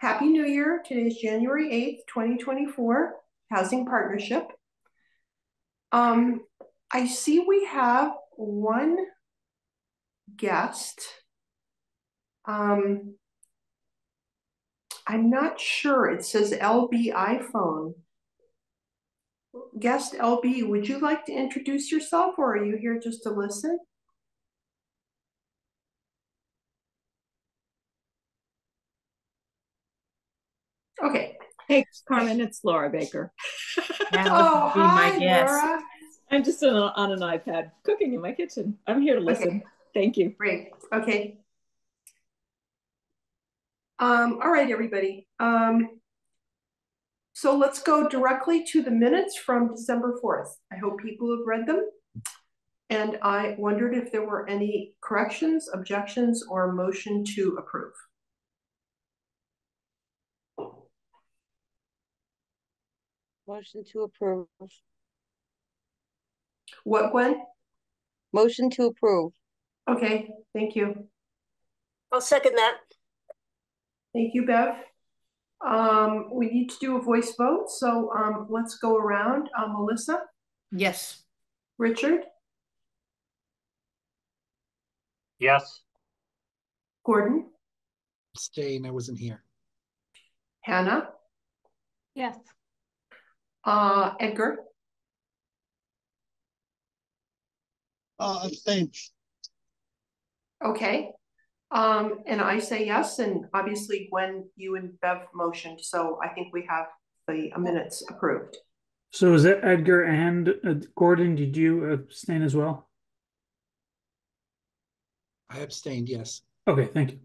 Happy New Year. Today is January 8th, 2024, Housing Partnership. Um, I see we have one guest. Um, I'm not sure. It says LB iPhone. Guest LB, would you like to introduce yourself or are you here just to listen? Okay. Hey, Carmen, it's Laura Baker. oh, hi, Laura. I'm just on, on, an iPad cooking in my kitchen. I'm here to listen. Okay. Thank you. Great. Okay. Um, all right, everybody. Um, so let's go directly to the minutes from December 4th. I hope people have read them. And I wondered if there were any corrections, objections, or motion to approve. Motion to approve. What, Gwen? Motion to approve. Okay, thank you. I'll second that. Thank you, Bev. Um, we need to do a voice vote, so um, let's go around. Uh, Melissa? Yes. Richard? Yes. Gordon? Staying, I wasn't here. Hannah? Yes. Uh, Edgar? Uh, abstain. Okay. Um, and I say yes, and obviously Gwen, you and Bev motioned, so I think we have the minutes approved. So is it Edgar and uh, Gordon? Did you abstain as well? I abstained, yes. Okay, thank you.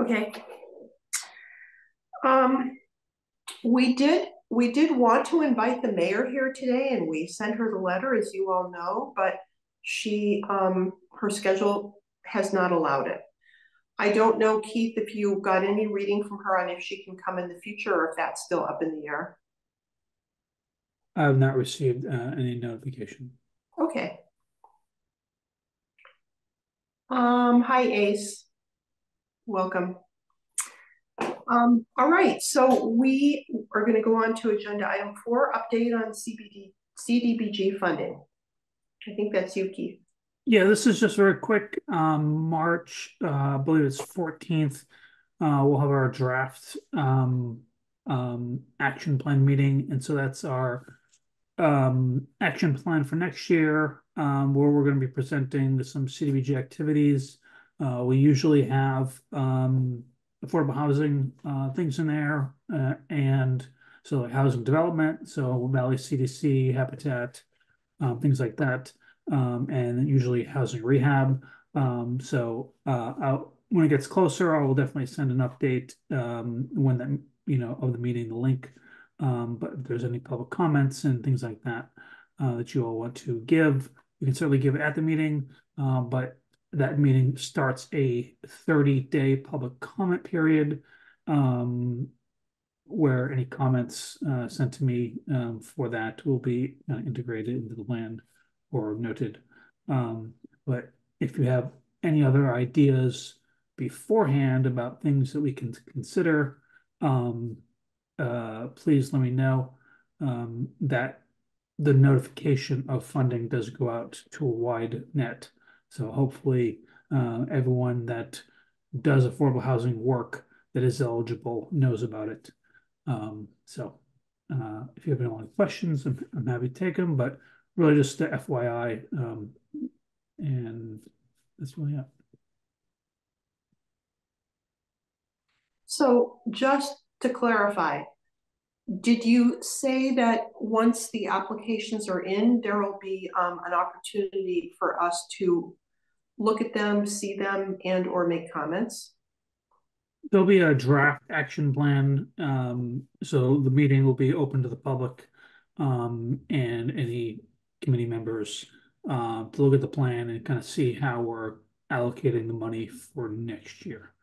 Okay. Um, we did we did want to invite the mayor here today, and we sent her the letter, as you all know, but she um her schedule has not allowed it. I don't know, Keith, if you got any reading from her on if she can come in the future or if that's still up in the air. I have not received uh, any notification. Okay. Um, hi, Ace. Welcome. Um, all right, so we are going to go on to agenda item four, update on CBD, CDBG funding. I think that's you, Keith. Yeah, this is just very quick. Um, March, uh, I believe it's 14th, uh, we'll have our draft um, um, action plan meeting. And so that's our um, action plan for next year, um, where we're going to be presenting some CDBG activities. Uh, we usually have um, affordable housing uh, things in there, uh, and so like housing development, so Valley CDC, Habitat, um, things like that, um, and usually housing rehab. Um, so uh, when it gets closer, I will definitely send an update um, when that you know of the meeting, the link. Um, but if there's any public comments and things like that uh, that you all want to give, you can certainly give it at the meeting. Uh, but that meeting starts a 30-day public comment period um, where any comments uh, sent to me um, for that will be uh, integrated into the plan or noted. Um, but if you have any other ideas beforehand about things that we can consider, um, uh, please let me know um, that the notification of funding does go out to a wide net. So hopefully uh, everyone that does affordable housing work that is eligible knows about it. Um, so uh, if you have any questions, I'm, I'm, happy to take them, but really just the FYI. Um, and that's really it. So just to clarify, did you say that once the applications are in, there will be um, an opportunity for us to look at them, see them, and or make comments? There'll be a draft action plan. Um, so the meeting will be open to the public um, and any committee members uh, to look at the plan and kind of see how we're allocating the money for next year.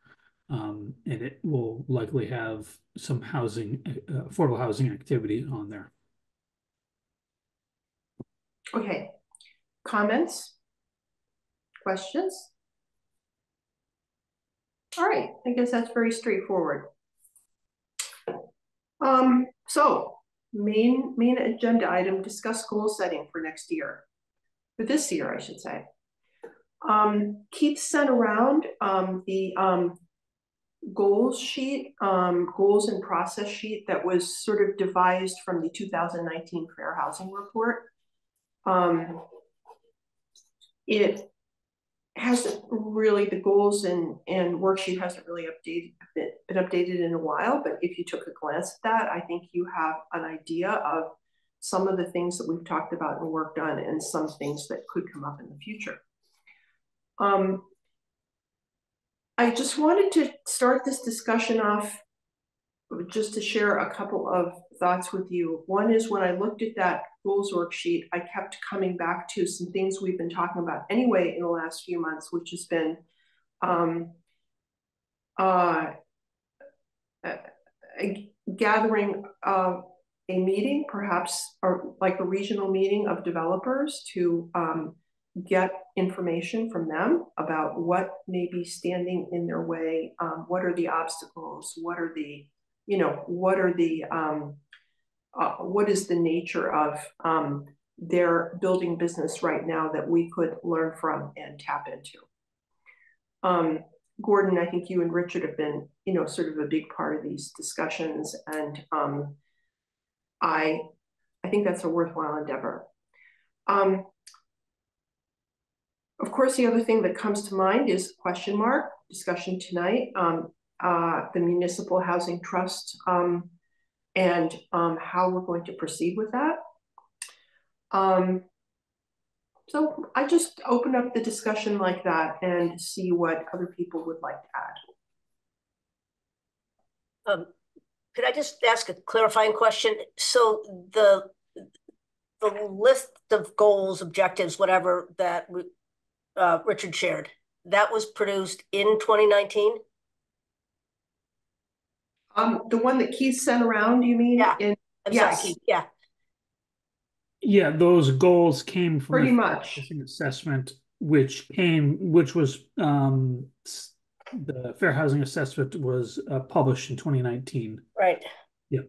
Um, and it will likely have some housing, uh, affordable housing activity on there. Okay. Comments? Questions? All right, I guess that's very straightforward. Um, so, main, main agenda item, discuss goal setting for next year. For this year, I should say. Um, Keith sent around, um, the, um, goals sheet, um, goals and process sheet that was sort of devised from the two thousand nineteen Fair Housing Report. Um, it hasn't really, the goals and, and worksheet hasn't really updated, been, been updated in a while, but if you took a glance at that, I think you have an idea of some of the things that we've talked about and worked on and some things that could come up in the future. Um, I just wanted to start this discussion off just to share a couple of thoughts with you. One is when I looked at that goals worksheet, I kept coming back to some things we've been talking about anyway in the last few months, which has been um, uh, gathering a meeting, perhaps or like a regional meeting of developers to um, get information from them about what may be standing in their way, um, what are the obstacles, what are the you know, what are the, um, uh, what is the nature of um, their building business right now that we could learn from and tap into. Um, Gordon, I think you and Richard have been, you know, sort of a big part of these discussions, and um, I, I think that's a worthwhile endeavor. Um, of course, the other thing that comes to mind is question mark discussion tonight. Um, uh, the municipal housing trust um, and um, how we're going to proceed with that. Um, so I just open up the discussion like that and see what other people would like to add. Um, could I just ask a clarifying question? So the the list of goals, objectives, whatever that uh, Richard shared, that was produced in 2019? Um, the one that Keith sent around, you mean? Yeah. In, I'm Yes. sorry, Keith, yeah, Yeah, those goals came from Pretty much. assessment, which came, which was um the fair housing assessment was uh, published in 2019. right. Yeah.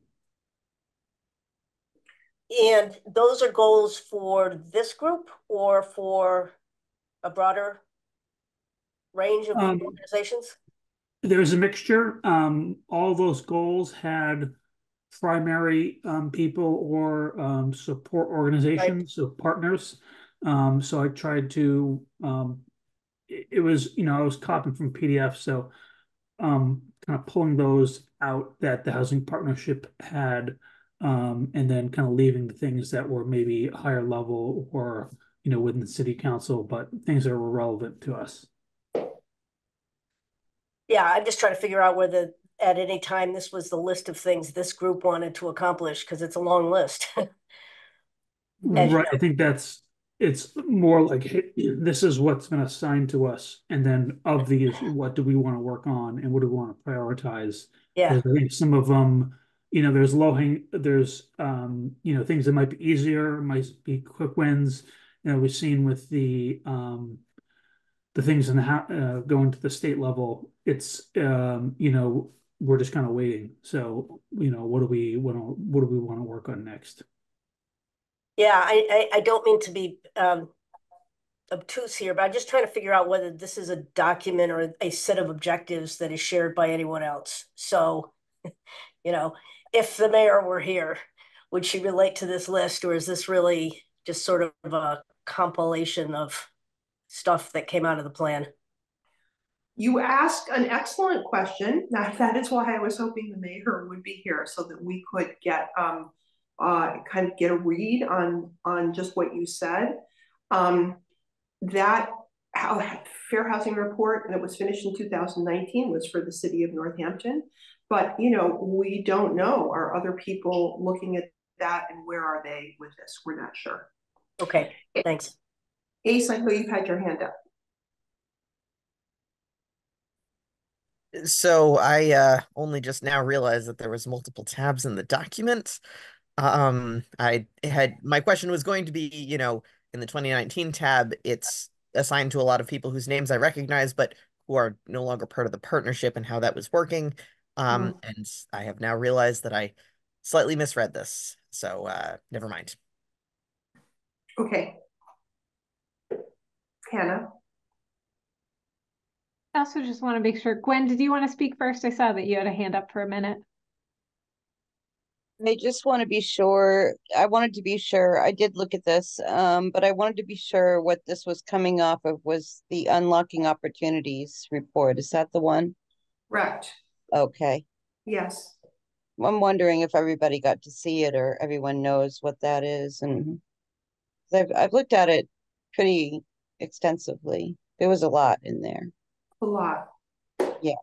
And those are goals for this group or for a broader range of Um, organizations? There's a mixture. Um, all those goals had primary um, people or um, support organizations, so partners. Um, so I tried to. Um, it, it was you know I was copying from PDF, so um, kind of pulling those out that the housing partnership had, um, and then kind of leaving the things that were maybe higher level or you know within the city council, but things that were relevant to us. Yeah, I'm just trying to figure out whether at any time this was the list of things this group wanted to accomplish, because it's a long list. As you Right, I think that's, it's more like, hey, this is what's been assigned to us, and then of these, what do we want to work on and what do we want to prioritize? Yeah, I think some of them, you know, there's low hang, there's, um, you know, things that might be easier, might be quick wins. You know, we've seen with the, um, the things in the, uh, going to the state level, it's, um, you know, we're just kind of waiting. So, you know, what do we, what do, what do we want to work on next? yeah, I, I, I don't mean to be um obtuse here, but I'm just trying to figure out whether this is a document or a set of objectives that is shared by anyone else. So, you know, if the mayor were here, would she relate to this list, or is this really just sort of a compilation of stuff that came out of the plan? You ask an excellent question. That, that is why I was hoping the mayor would be here so that we could get um, uh, kind of get a read on on just what you said. Um, that how, fair housing report that was finished in 2019 was for the city of Northampton, but you know we don't know. Are other people looking at that, and where are they with this? We're not sure. Okay, thanks. Ace, I know you've had your hand up. So I uh only just now realized that there was multiple tabs in the document. Um I had my question was going to be, you know, in the 2019 tab, it's assigned to a lot of people whose names I recognize, but who are no longer part of the partnership and how that was working. Um, and I have now realized that I slightly misread this. So uh, never mind. Okay. Hannah, I also just want to make sure, Gwen, did you want to speak first? I saw that you had a hand up for a minute. I just want to be sure, I wanted to be sure, I did look at this, um, but I wanted to be sure what this was coming off of was the unlocking opportunities report. Is that the one? correct, Okay. yes. I'm wondering if everybody got to see it or everyone knows what that is and I've, I've looked at it pretty extensively. There was a lot in there. A lot. Yeah.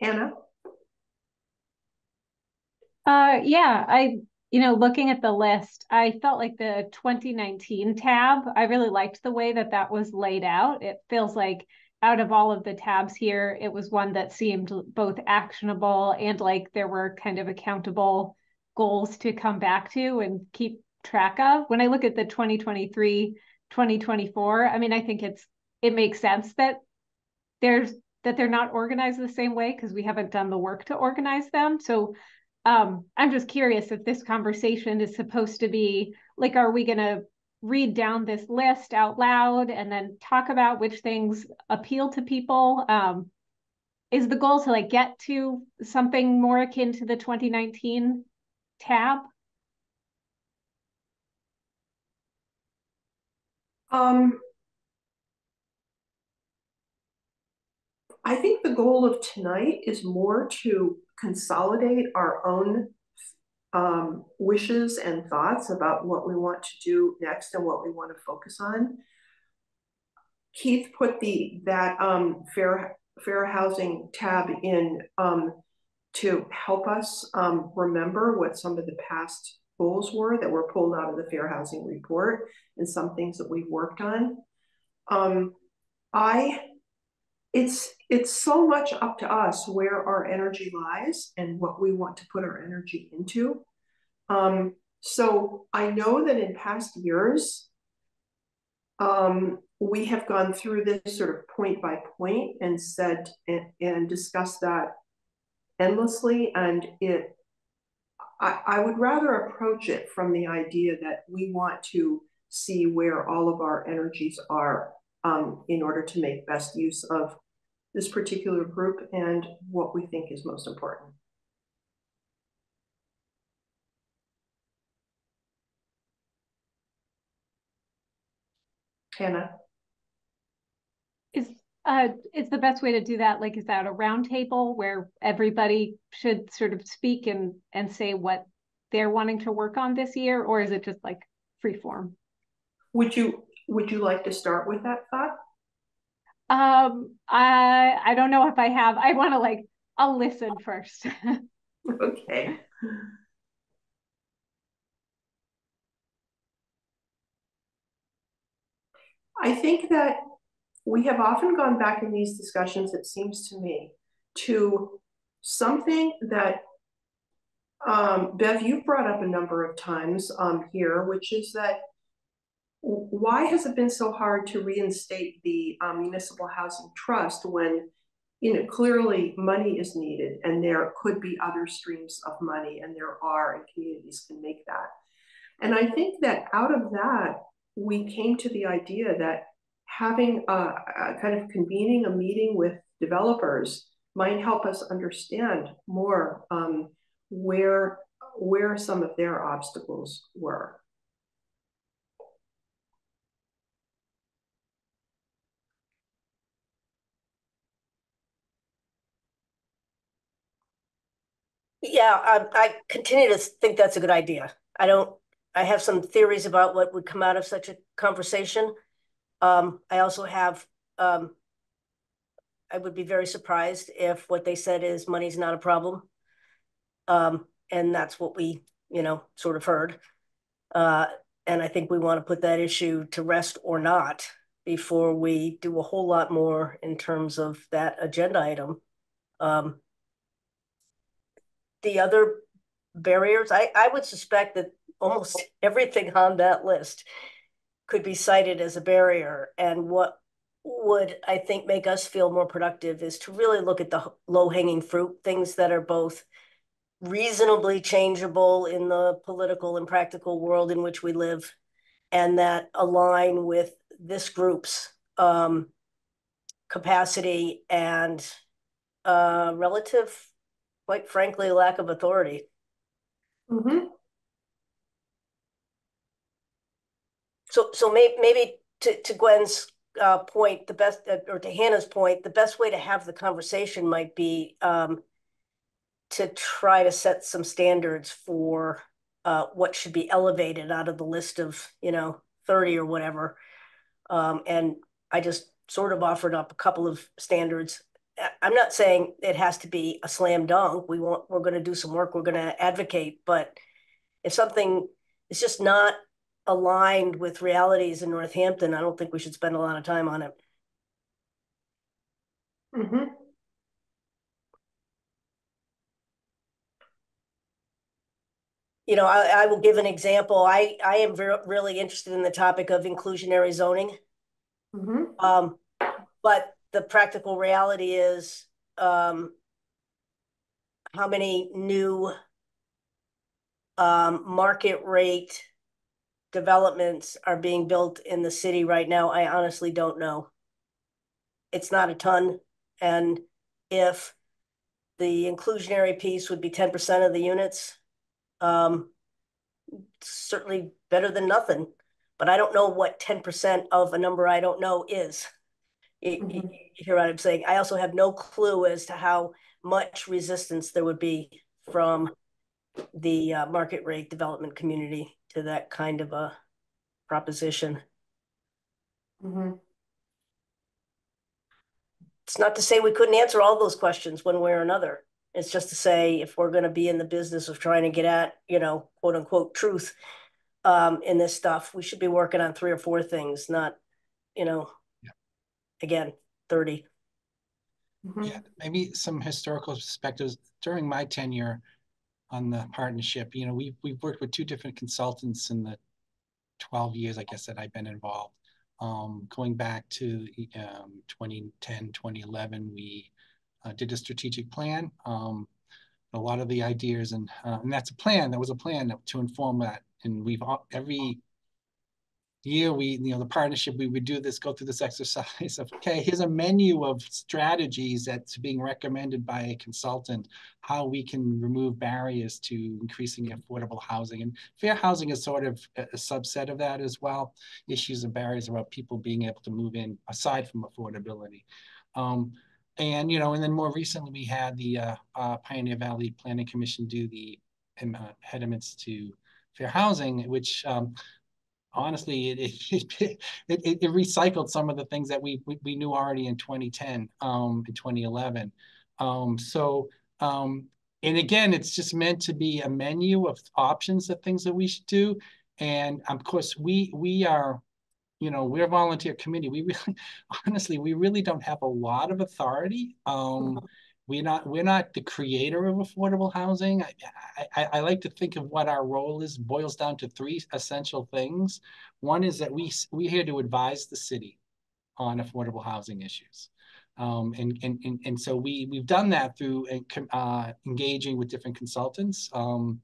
Hannah, Uh, yeah, I, you know, looking at the list, I felt like the 2019 tab, I really liked the way that that was laid out. It feels like out of all of the tabs here, it was one that seemed both actionable and like there were kind of accountable goals to come back to and keep track of. When I look at the 2023, 2024, I mean, I think it's it makes sense that there's that they're not organized the same way because we haven't done the work to organize them. So um, I'm just curious if this conversation is supposed to be like, are we going to read down this list out loud and then talk about which things appeal to people? Um, is the goal to like get to something more akin to the 2019 tab? Um. I think the goal of tonight is more to consolidate our own um, wishes and thoughts about what we want to do next and what we want to focus on. Keith put the that um, fair fair housing tab in um, to help us um, remember what some of the past goals were that were pulled out of the fair housing report and some things that we've worked on. Um, I it's it's so much up to us where our energy lies and what we want to put our energy into. Um, so I know that in past years, um, we have gone through this sort of point by point and said and, and discussed that endlessly. And it, I, I would rather approach it from the idea that we want to see where all of our energies are um, in order to make best use of this particular group and what we think is most important. Hannah, uh is the best way to do that like is that a roundtable where everybody should sort of speak and and say what they're wanting to work on this year, or is it just like free form? would you would you like to start with that thought? Um, I I don't know if I have. I want to like I'll listen first. Okay. I think that we have often gone back in these discussions, it seems to me, to something that um, Bev, you've brought up a number of times um, here, which is that why has it been so hard to reinstate the um, municipal housing trust when you know clearly money is needed and there could be other streams of money and there are and communities can make that? And i think that out of that we came to the idea that having a, a kind of convening a meeting with developers might help us understand more um, where where some of their obstacles were Yeah, I, I continue to think that's a good idea. I don't, I have some theories about what would come out of such a conversation. Um, I also have, um, I would be very surprised if what they said is money's not a problem. Um, and that's what we, you know, sort of heard. Uh, and I think we want to put that issue to rest or not before we do a whole lot more in terms of that agenda item. Um, the other barriers, I, I would suspect that almost everything on that list could be cited as a barrier. And what would, I think, make us feel more productive is to really look at the low hanging fruit, things that are both reasonably changeable in the political and practical world in which we live and that align with this group's um, capacity and uh, relative, quite frankly, lack of authority. Mm-hmm. So, so maybe, maybe to, to Gwen's uh, point, the best, uh, or to Hannah's point, the best way to have the conversation might be um, to try to set some standards for uh, what should be elevated out of the list of, you know, 30 or whatever. Um, and I just sort of offered up a couple of standards. I'm not saying it has to be a slam dunk. We want, we're going to do some work. We're going to advocate, but if something is just not aligned with realities in Northampton, I don't think we should spend a lot of time on it. Mm-hmm. You know, I, I will give an example. I, I am very, really interested in the topic of inclusionary zoning. Mm-hmm. Um, but the practical reality is, um, how many new um, market rate developments are being built in the city right now, I honestly don't know. It's not a ton. And if the inclusionary piece would be 10% of the units, um, certainly better than nothing. But I don't know what 10% of a number I don't know is. You, mm -hmm. you hear what I'm saying? I also have no clue as to how much resistance there would be from the uh, market rate development community to that kind of a proposition. Mm-hmm. It's not to say we couldn't answer all those questions one way or another. It's just to say if we're going to be in the business of trying to get at, you know, quote unquote truth um, in this stuff, we should be working on three or four things, not, you know, yeah. again, 30. Mm-hmm. Yeah, maybe some historical perspectives. During my tenure, on the partnership. You know, we've we've worked with two different consultants in the 12 years, I guess, that I've been involved. Um, going back to um, 2010, 2011, we uh, did a strategic plan. Um, a lot of the ideas, and uh, and that's a plan. That was a plan to inform that. And we've every year we you know the partnership we would do this go through this exercise of okay here's a menu of strategies that's being recommended by a consultant how we can remove barriers to increasing affordable housing. And fair housing is sort of a, subset of that as well issues and barriers about people being able to move in aside from affordability. Um, and you know and then more recently we had the uh, uh, pioneer valley planning commission do the um, uh, impediments to fair housing which um, honestly, it it, it, it, recycled some of the things that we, we, knew already in 2010, um, in 2011. Um, so, um, and again, it's just meant to be a menu of options of things that we should do. And of course, we we are, you know, we're a volunteer committee. We really, honestly, we really don't have a lot of authority. Um, mm-hmm we're not we're not the creator of affordable housing. I, I, I, like to think of what our role is boils down to three essential things. One is that we we're here to advise the city on affordable housing issues. Um, and, and, and, and so we, we've done that through uh, engaging with different consultants um,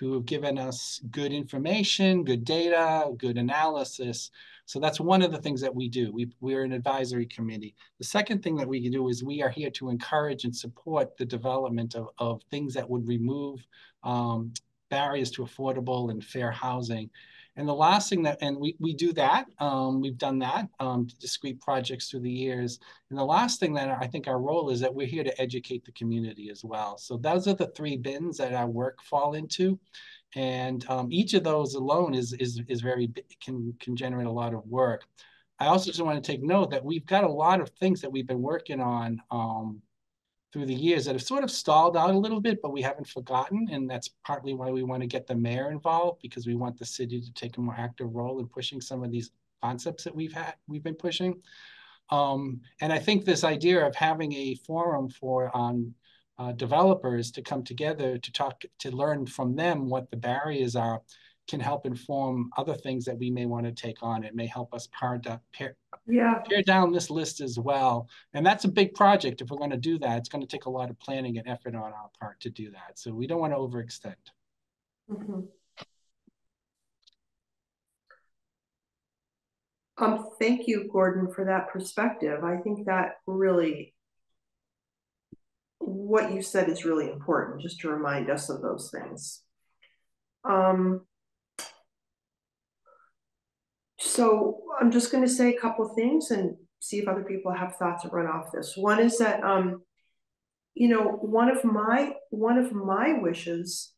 who have given us good information, good data, good analysis so that's one of the things that we do. We, we're an advisory committee. The second thing that we do is we are here to encourage and support the development of, of things that would remove um, barriers to affordable and fair housing. And the last thing that, and we, we do that, um, we've done that, um, discrete projects through the years. And the last thing that I think our role is that we're here to educate the community as well. So those are the three bins that our work fall into and um, each of those alone is is is very can can generate a lot of work. I also just want to take note that we've got a lot of things that we've been working on um, through the years that have sort of stalled out a little bit, but we haven't forgotten, and that's partly why we want to get the mayor involved because we want the city to take a more active role in pushing some of these concepts that we've had we've been pushing. Um, and I think this idea of having a forum for on um, uh, developers to come together to talk, to learn from them what the barriers are, can help inform other things that we may want to take on. It may help us Yeah, tear down this list as well. And that's a big project. If we're going to do that, it's going to take a lot of planning and effort on our part to do that. So we don't want to overextend. Mhm. Um, thank you, Gordon, for that perspective. I think that really what you said is really important, just to remind us of those things. Um, so I'm just going to say a couple things and see if other people have thoughts that run off this. One is that, um, you know, one of my one of my wishes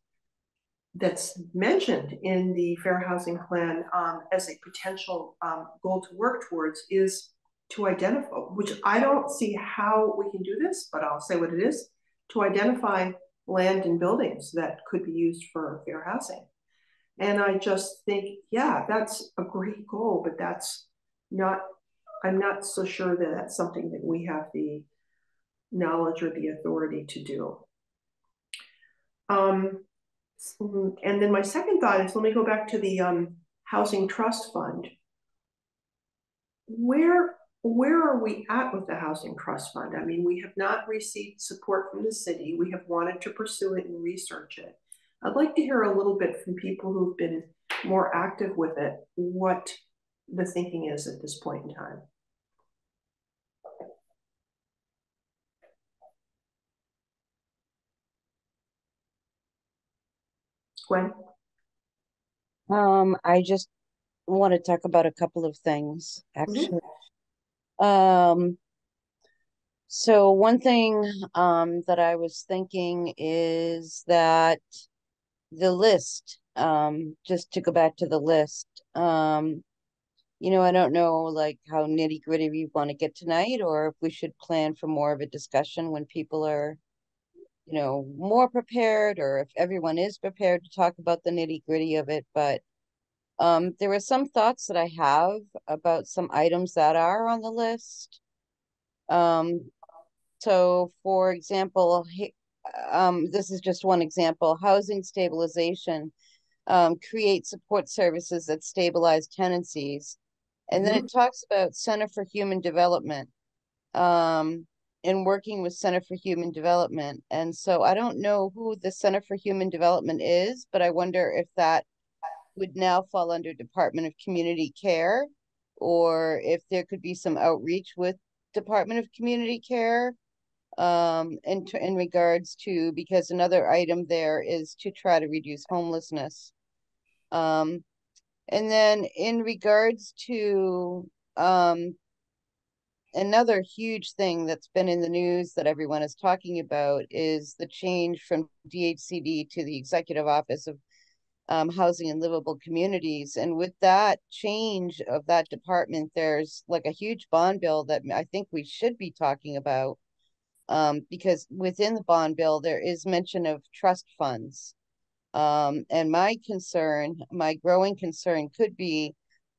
that's mentioned in the Fair Housing Plan um, as a potential um, goal to work towards is to identify, which I don't see how we can do this, but I'll say what it is, to identify land and buildings that could be used for fair housing. And I just think, yeah, that's a great goal, but that's not, I'm not so sure that that's something that we have the knowledge or the authority to do. Um, and then my second thought is, let me go back to the um, Housing Trust Fund. Where where are we at with the Housing Trust Fund? I mean, we have not received support from the city. We have wanted to pursue it and research it. I'd like to hear a little bit from people who've been more active with it, what the thinking is at this point in time. Gwen? Um, I just want to talk about a couple of things, actually. Um, so one thing um that I was thinking is that the list, um, just to go back to the list, um, you know, I don't know like how nitty gritty we want to get tonight, or if we should plan for more of a discussion when people are, you know, more prepared, or if everyone is prepared to talk about the nitty gritty of it. But um, there are some thoughts that I have about some items that are on the list. Um, so for example, um, this is just one example, housing stabilization, um, create support services that stabilize tenancies. And then Mm-hmm. it talks about Center for Human Development, um, and working with Center for Human Development. And so I don't know who the Center for Human Development is, but I wonder if that would now fall under Department of Community Care, or if there could be some outreach with Department of Community Care um in in regards to because another item there is to try to reduce homelessness. Um and then in regards to um another huge thing that's been in the news that everyone is talking about is the change from DHCD to the Executive Office of um, Housing and Livable Communities. And with that change of that department, there's like a huge bond bill that I think we should be talking about um, because within the bond bill, there is mention of trust funds. Um, and my concern, my growing concern could be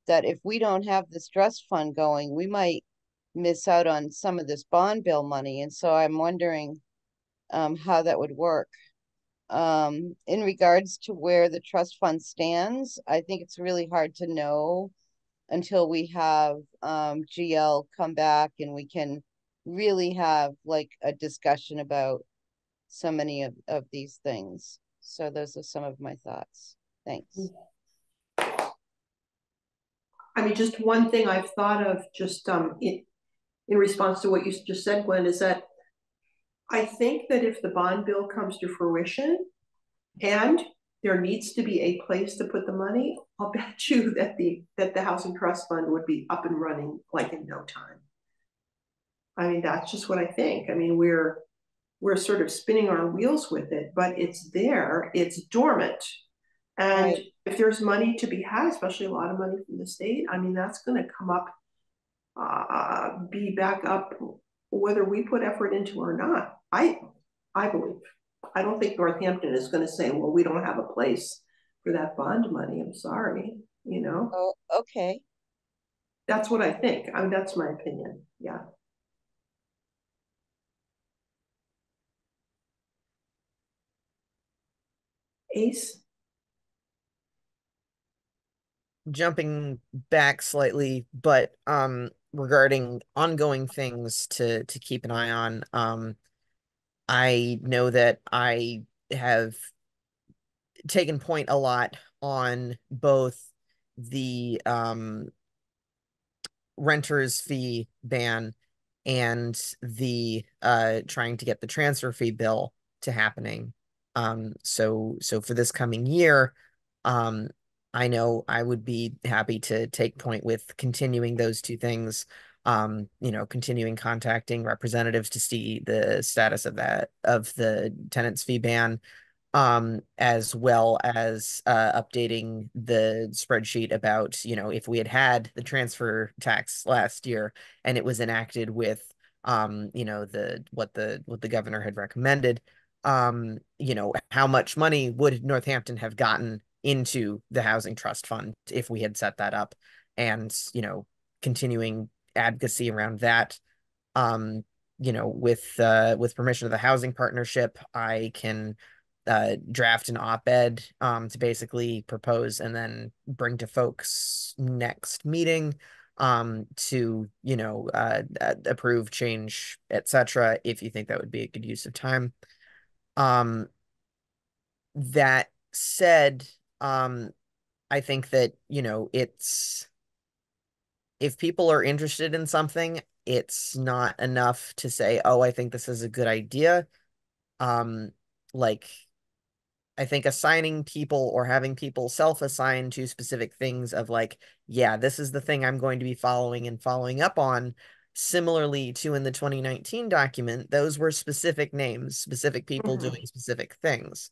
that if we don't have this trust fund going, we might miss out on some of this bond bill money. And so I'm wondering um, how that would work. Um, in regards to where the trust fund stands, I think it's really hard to know until we have um, GL come back and we can really have like a discussion about so many of, of these things. So those are some of my thoughts. Thanks. I mean, just one thing I've thought of just um in in response to what you just said, Gwen, is that I think that if the bond bill comes to fruition and there needs to be a place to put the money, I'll bet you that the that the housing trust fund would be up and running like in no time. I mean, that's just what I think. I mean, we're we're sort of spinning our wheels with it, but it's there, it's dormant. And Right. if there's money to be had, especially a lot of money from the state, I mean, that's gonna come up, uh, be back up whether we put effort into or not. I, I believe. I don't think Northampton is gonna say, well, we don't have a place for that bond money. I'm sorry, you know? Oh, okay. That's what I think. I mean, that's my opinion. Yeah. Ace? jumping back slightly, but um regarding ongoing things to to keep an eye on, um, I know that I have taken point a lot on both the um renter's fee ban and the uh trying to get the transfer fee bill to happening. Um so so for this coming year, um I know I would be happy to take point with continuing those two things. Um, you know, continuing contacting representatives to see the status of that of the tenants fee ban um, as well as uh, updating the spreadsheet about, you know, if we had had the transfer tax last year and it was enacted with, um, you know, the what the what the governor had recommended, um, you know, how much money would Northampton have gotten into the housing trust fund if we had set that up, and you know, continuing advocacy around that. Um, you know, with uh, with permission of the housing partnership, I can uh, draft an op-ed um, to basically propose and then bring to folks next meeting um, to you know uh, uh, approve, change, etc. If you think that would be a good use of time. Um, that said, um, I think that you know it's if people are interested in something, it's not enough to say, "Oh, I think this is a good idea." Um, like I think assigning people or having people self assign to specific things of like, yeah, this is the thing I'm going to be following and following up on. Similarly to in the 2019 document, those were specific names, specific people Mhm. doing specific things.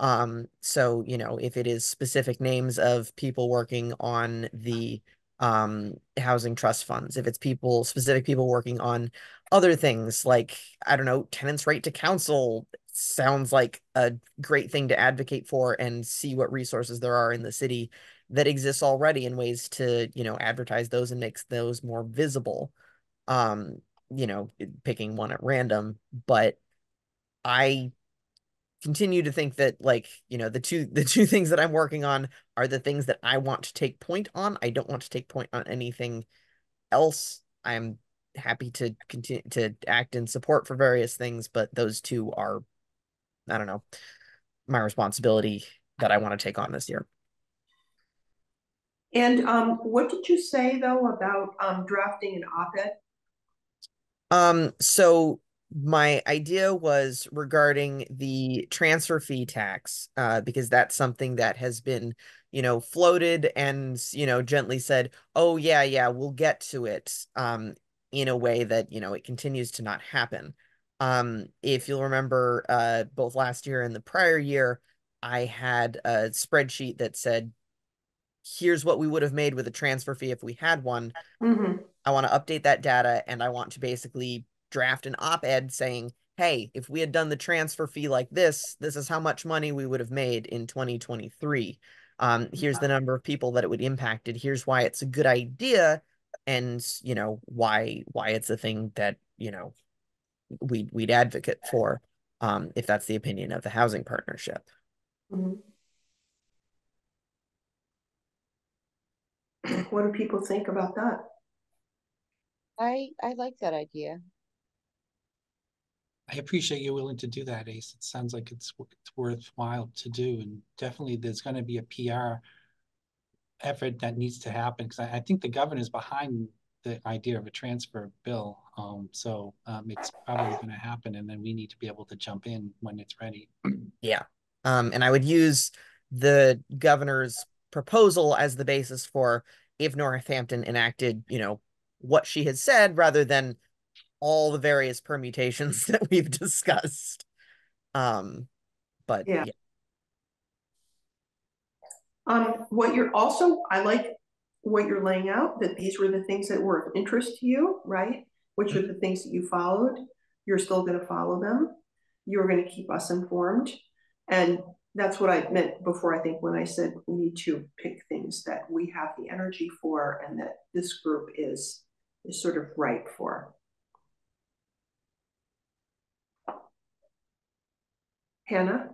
Um, so, you know, if it is specific names of people working on the um housing trust funds, if it's people, specific people working on other things like, I don't know, tenants' right to counsel sounds like a great thing to advocate for and see what resources there are in the city that exists already in ways to, you know, advertise those and makes those more visible. Um, you know, picking one at random, but I continue to think that like you know the two the two things that i'm working on are the things that i want to take point on. I don't want to take point on anything else. I'm happy to continue to act in support for various things but those two are i don't know my responsibility that i want to take on this year. And um, what did you say though about um drafting an op-ed? Um, so my idea was regarding the transfer fee tax, uh, because that's something that has been, you know, floated and, you know, gently said, oh, yeah, yeah, we'll get to it, um, in a way that, you know, it continues to not happen. Um, if you'll remember, uh, both last year and the prior year, I had a spreadsheet that said, here's what we would have made with a transfer fee if we had one. Mhm. I want to update that data and I want to basically draft an op-ed saying, hey, if we had done the transfer fee like this, this is how much money we would have made in 2023. Um, here's the number of people that it would impact. impacted. Here's why it's a good idea, and you know why why it's a thing that you know we we'd advocate for, um, if that's the opinion of the housing partnership. Mhm. What do people think about that? I, I like that idea. I appreciate you're willing to do that, Ace. It sounds like it's it's worthwhile to do, and definitely there's going to be a PR effort that needs to happen because I, I think the governor's behind the idea of a transfer bill. Um, so um, it's probably going to happen, and then we need to be able to jump in when it's ready. Yeah. Um, and I would use the governor's proposal as the basis for if Northampton enacted, you know, what she has said rather than all the various permutations that we've discussed. Um, but Yeah. yeah. Um, what you're also, I like what you're laying out, that these were the things that were of interest to you, right? Which are the things that you followed. You're still gonna follow them. You're gonna keep us informed. And that's what I meant before, I think, when I said we need to pick things that we have the energy for and that this group is, is sort of ripe for. Hannah?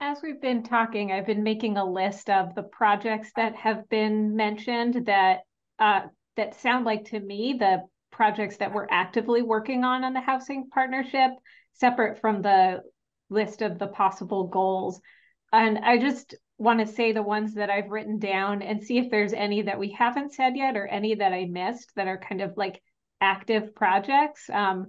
as we've been talking, I've been making a list of the projects that have been mentioned that uh, that sound like to me the projects that we're actively working on on the housing partnership, separate from the list of the possible goals. And I just want to say the ones that I've written down and see if there's any that we haven't said yet or any that I missed that are kind of like active projects. Um,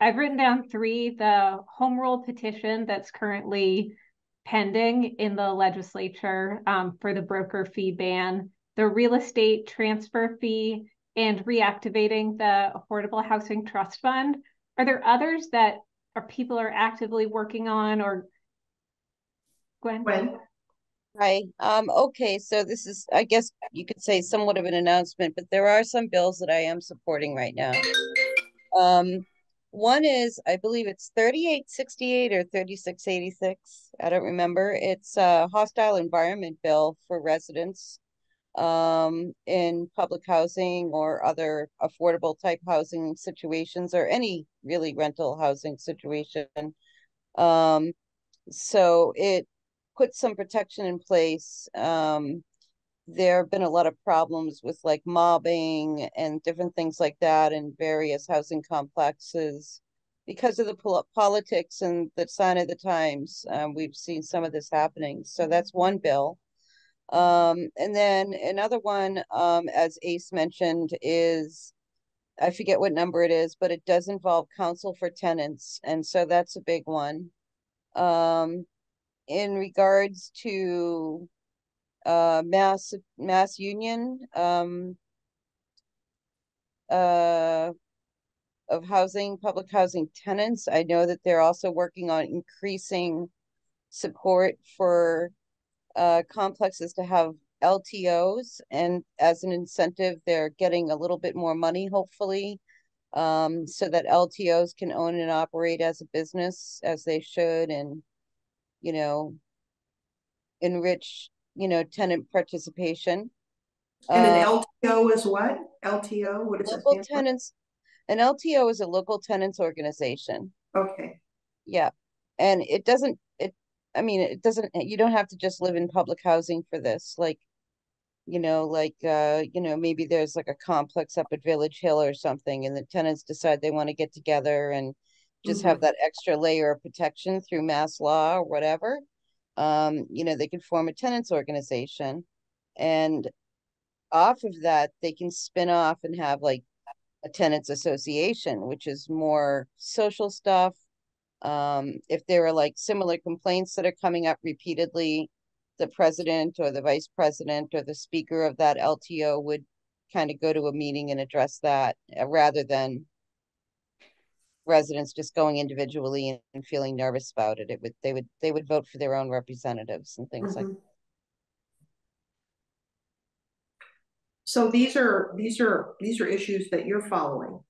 I've written down three the home rule petition that's currently pending in the legislature um, for the broker fee ban, the real estate transfer fee, and reactivating the Affordable Housing Trust Fund. Are there others that are people are actively working on or Gwen? Gwen? Hi, um, okay, so this is, I guess you could say somewhat of an announcement, but there are some bills that I am supporting right now. Um, one is, I believe it's thirty-eight sixty-eight or thirty-six eighty-six, I don't remember. It's a hostile environment bill for residents um, in public housing or other affordable type housing situations or any really rental housing situation. Um, so it puts some protection in place. Um, there have been a lot of problems with like mobbing and different things like that in various housing complexes because of the pol politics and the sign of the times. Um, we've seen some of this happening. So that's one bill. Um, and then another one, um, as Ace mentioned, is I forget what number it is, but it does involve counsel for tenants, and so that's a big one. Um, in regards to uh, mass mass union um, uh, of housing, public housing tenants, I know that they're also working on increasing support for uh, complexes to have LTOs, and as an incentive, they're getting a little bit more money, hopefully, um, so that LTOs can own and operate as a business as they should, and you know, enrich you know tenant participation. And an Uh, LTO is what? LTO, What is local tenants, an LTO is a local tenants organization. Okay, Yeah, and it doesn't, it, I mean, it doesn't, you don't have to just live in public housing for this, like, you know, like, uh, you know, maybe there's like a complex up at Village Hill or something, and the tenants decide they want to get together and just have that extra layer of protection through mass law or whatever. Um, you know, they can form a tenants organization, and off of that, they can spin off and have like a tenants association, which is more social stuff. Um, if there are like similar complaints that are coming up repeatedly, the president or the vice president or the speaker of that LTO would kind of go to a meeting and address that uh, rather than residents just going individually and, and feeling nervous about it. It would they would they would vote for their own representatives and things like Mhm. So these are, these are, these are issues that you're following,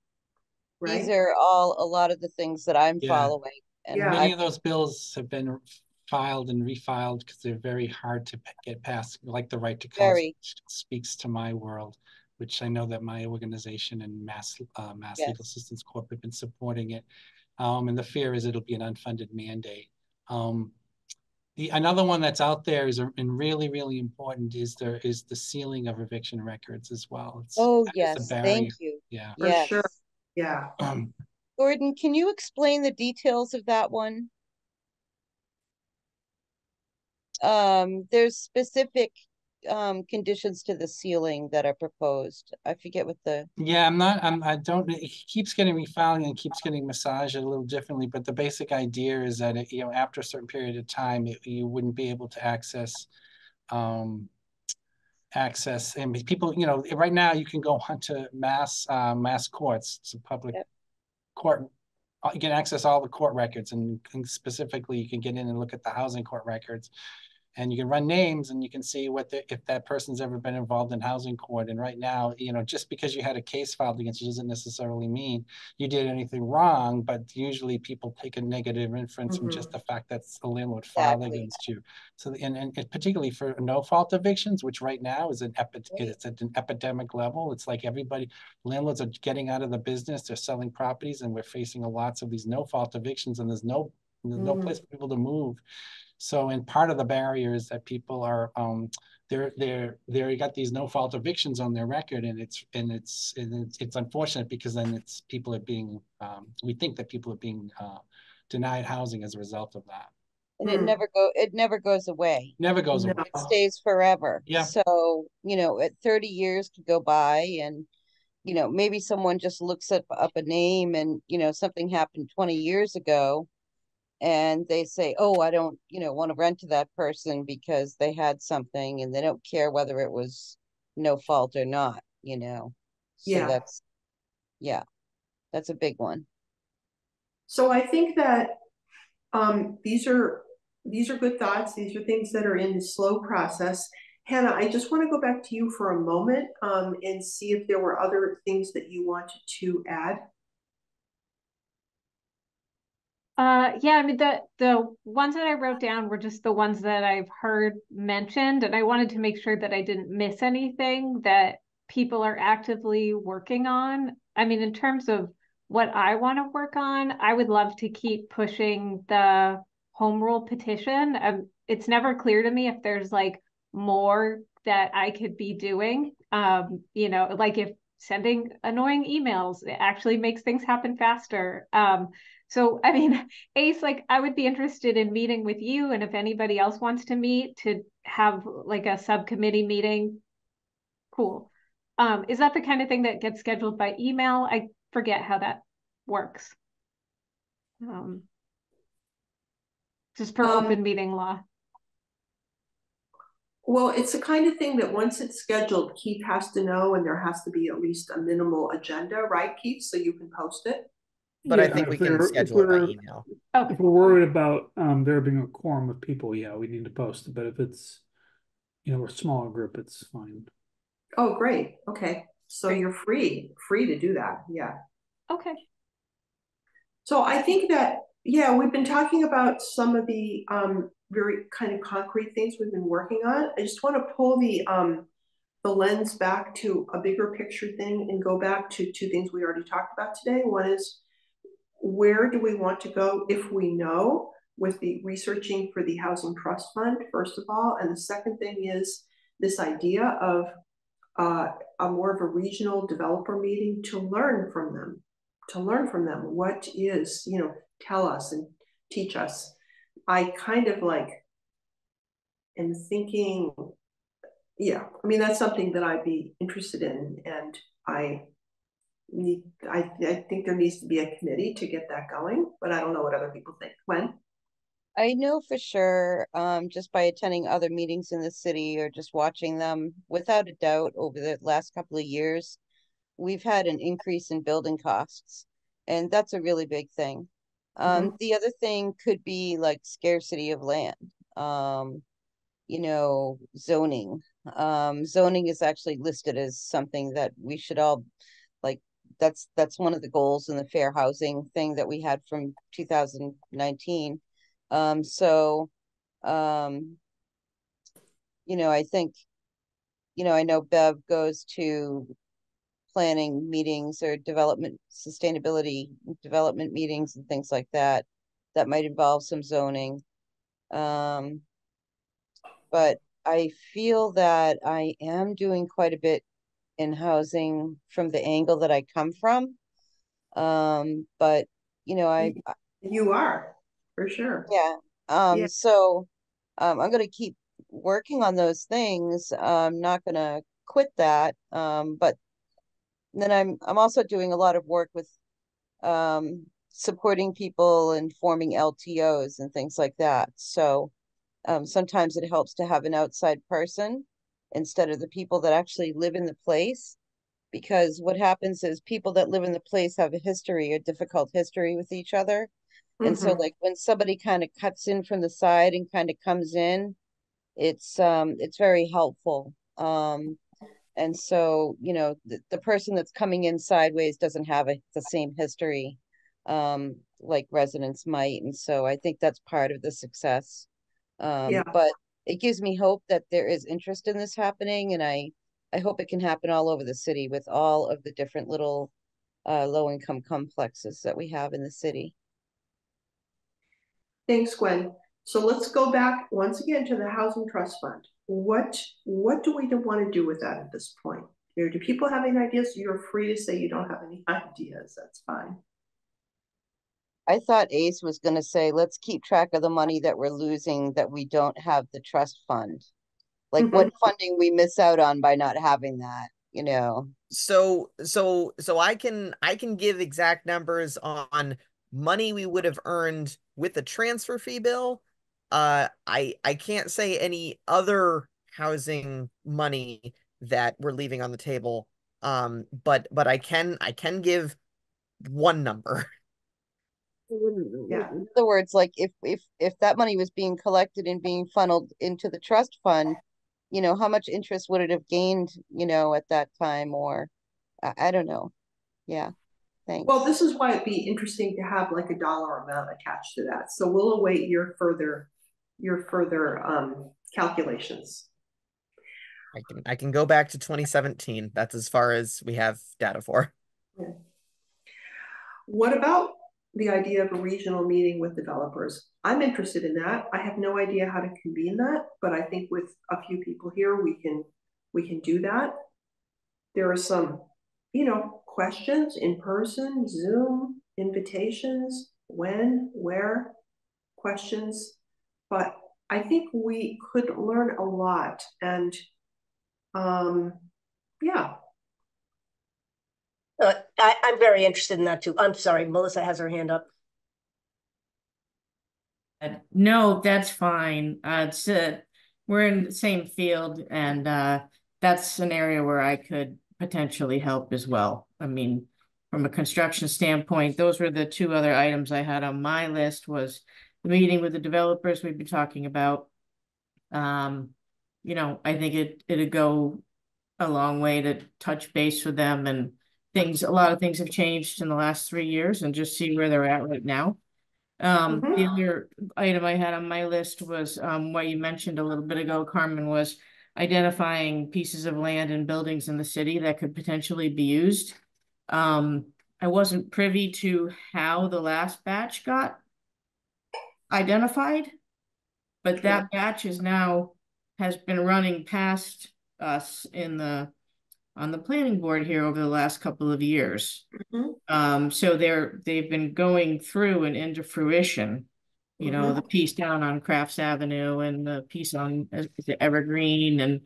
these right? are all a lot of the things that I'm Yeah. following. And Yeah. Many I, of those bills have been filed and refiled because they're very hard to p- get past, like the right to counsel, Very. speaks to my world, which I know that my organization and Mass, uh, Mass Legal Yes. Assistance Corp have been supporting it. Um, and the fear is it'll be an unfunded mandate. Um, the, another one that's out there is, a- and really, really important is there, is the sealing of eviction records as well. It's- oh, that is a yes, thank you. Yeah. For Yes. sure. Yeah, Um, Gordon, can you explain the details of that one? Um, there's specific um conditions to the sealing that are proposed. I forget what the, Yeah, I'm not, I'm, I don't, it keeps getting refiled and keeps getting massaged a little differently, but the basic idea is that, it, you know, after a certain period of time, it- you wouldn't be able to access, um, access, and people, you know, right now you can go onto mass, uh, mass courts, it's a public Yep. court. uh, You can access all the court records and and specifically you can get in and look at the housing court records. And you can run names and you can see what the, if that person's ever been involved in housing court. And right now, you know, just because you had a case filed against you doesn't necessarily mean you did anything wrong, but usually people take a negative inference from just the fact that a landlord filed Exactly. against you. So, and, and particularly for no fault evictions, which right now is an epi, Right. it's at an epidemic level. It's like everybody, landlords are getting out of the business, they're selling properties and we're facing a lots of these no fault evictions and there's no there's no Mm. place for people to move. So, and part of the barrier is that people are, um, they're, they're, they're got these no fault evictions on their record and it's, and it's, and it's, it's unfortunate because then it's, people are being, um, we think that people are being, uh, denied housing as a result of that. And it Hmm. never go, it never goes away. Never goes away. It stays forever. Yeah. So, you know, at thirty years could go by and, you know, maybe someone just looks up, up a name and, you know, something happened twenty years ago. And they say, oh, I don't, you know, want to rent to that person because they had something and they don't care whether it was no fault or not, you know? So Yeah. that's, yeah, that's a big one. So I think that um, these are these are good thoughts. These are things that are in the slow process. Hannah, I just want to go back to you for a moment um, and see if there were other things that you wanted to add. Uh, yeah, I mean, the, the ones that I wrote down were just the ones that I've heard mentioned, and I wanted to make sure that I didn't miss anything that people are actively working on. I mean, in terms of what I want to work on, I would love to keep pushing the home rule petition. Um, it's never clear to me if there's like more that I could be doing. Um, you know, like if sending annoying emails actually makes things happen faster. Um, so, I mean, Ace, like, I would be interested in meeting with you, and if anybody else wants to meet, to have like a subcommittee meeting. Cool. Um, is that the kind of thing that gets scheduled by email? I forget how that works. Um, just per Um, open meeting law. Well, it's the kind of thing that once it's scheduled, Keith has to know, and there has to be at least a minimal agenda, right, Keith? So you can post it. But I think we can we're- schedule it by email. Okay. If we're worried about um there being a quorum of people, yeah, we need to post it, but if it's, you know, we're a smaller group, it's fine. Oh, great. Okay. So you're free, free to do that. Yeah. Okay. So I think that, yeah, we've been talking about some of the um very kind of concrete things we've been working on. I just want to pull the um the lens back to a bigger picture thing and go back to two things we already talked about today. One is where do we want to go if we know with the researching for the housing trust fund, first of all, and the second thing is this idea of uh, a more of a regional developer meeting to learn from them, to learn from them. What is, you know, tell us and teach us. I kind of like am thinking, yeah, I mean, that's something that I'd be interested in. And I need, I, I think there needs to be a committee to get that going, but I don't know what other people think. When? I know for sure, um, just by attending other meetings in the city or just watching them, without a doubt, over the last couple of years, we've had an increase in building costs, and that's a really big thing. Um, the other thing could be like scarcity of land. Um, you know, zoning. Um, zoning is actually listed as something that we should all that's that's one of the goals in the fair housing thing that we had from 2019. Um, so um, you know, I think, you know, I know Bev goes to planning meetings or development sustainability development meetings and things like that that might involve some zoning. Um, but I feel that I am doing quite a bit in housing from the angle that I come from. Um, but you know, I You are, for sure. yeah. Um, Yeah. so um, I'm gonna keep working on those things. I'm not gonna quit that. Um, but then I'm I'm also doing a lot of work with um supporting people and forming LTOs and things like that. So um, sometimes it helps to have an outside person instead of the people that actually live in the place. Because what happens is people that live in the place have a history, a difficult history with each other. And so Mhm. like when somebody kind of cuts in from the side and kind of comes in, it's um it's very helpful. Um and so, you know, the, the person that's coming in sideways doesn't have a, the same history um like residents might. And so I think that's part of the success. Um Yeah. but it gives me hope that there is interest in this happening and I I hope it can happen all over the city with all of the different little uh low income complexes that we have in the city. Thanks, Gwen. So let's go back once again to the Housing Trust Fund. What, what do we want to do with that at this point? Do people have any ideas? You're free to say you don't have any ideas, that's fine. I thought Ace was gonna say, let's keep track of the money that we're losing that we don't have the trust fund. Like what funding we miss out on by not having that, you know? So so so I can I can give exact numbers on money we would have earned with the transfer fee bill. Uh I I can't say any other housing money that we're leaving on the table. Um but but I can I can give one number. Yeah. In other words, like if if if that money was being collected and being funneled into the trust fund, you know, how much interest would it have gained, you know, at that time or I, I don't know. Yeah. Thanks. Well, this is why it'd be interesting to have like a dollar amount attached to that. So we'll await your further, your further um calculations. I can I can go back to 2017. That's as far as we have data for. What about the idea of a regional meeting with developers? I'm interested in that. I have no idea how to convene that, but I think with a few people here, we can, we can do that. There are some, you know, questions in person, Zoom, invitations, when, where, questions. But I think we could learn a lot and um, yeah, I, I'm very interested in that too. I'm sorry, Melissa has her hand up. No, that's fine. Uh, it's, uh, we're in the same field and, uh, that's an area where I could potentially help as well. I mean, from a construction standpoint, those were the two other items I had on my list was the meeting with the developers we've been talking about. Um, you know, I think it, it'd go a long way to touch base with them and things, a lot of things have changed in the last three years and just see where they're at right now. Um, the Mhm. other item I had on my list was, um, what you mentioned a little bit ago, Carmen, was identifying pieces of land and buildings in the city that could potentially be used. Um, I wasn't privy to how the last batch got identified. But that batch is now, has been running past us in the, on the planning board here over the last couple of years. Mhm. Um, so they're, they've been going through and into fruition. You know, Mhm. the piece down on Crafts Avenue and the piece on it Evergreen and,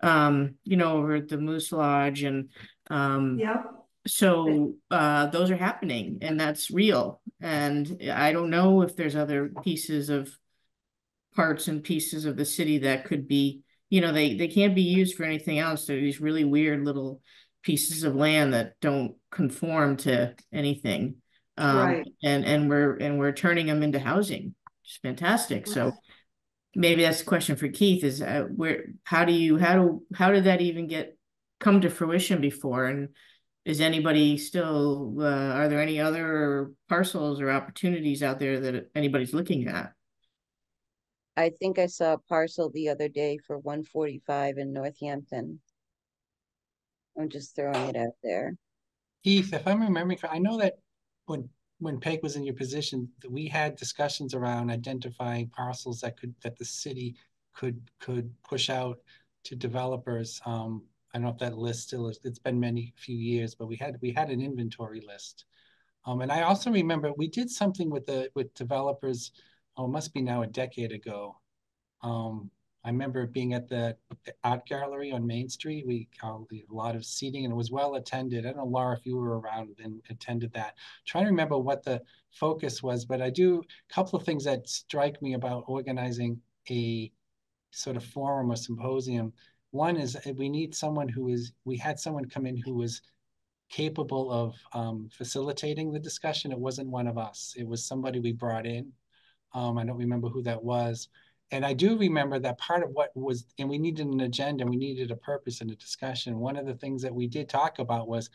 um, you know, over at the Moose Lodge and, um. yeah. So, uh, those are happening and that's real. And I don't know if there's other pieces of parts and pieces of the city that could be, you know, they, they can't be used for anything else. They're these really weird little pieces of land that don't conform to anything. Um, Right. and, and we're, and we're turning them into housing. It's fantastic. So maybe that's a question for Keith is, uh, where, how do you, how do, how did that even get, come to fruition before? And is anybody still, uh, are there any other parcels or opportunities out there that anybody's looking at? I think I saw a parcel the other day for one forty-five in Northampton. I'm just throwing it out there. Keith, if I'm remembering, I know that when, when Peg was in your position, we had discussions around identifying parcels that could, that the city could, could push out to developers. Um, I don't know if that list still is, it's been many, few years, but we had, we had an inventory list. Um, and I also remember we did something with the, with developers, oh, it must be now a decade ago. Um, I remember being at the art gallery on Main Street. We called a lot of seating and it was well attended. I don't know, Laura, if you were around and attended that. Trying to remember what the focus was, but I do a couple of things that strike me about organizing a sort of forum or symposium. One is we need someone who is, we had someone come in who was capable of um, facilitating the discussion. It wasn't one of us. It was somebody we brought in. Um, I don't remember who that was. And I do remember that part of what was, and we needed an agenda, and we needed a purpose and a discussion. One of the things that we did talk about was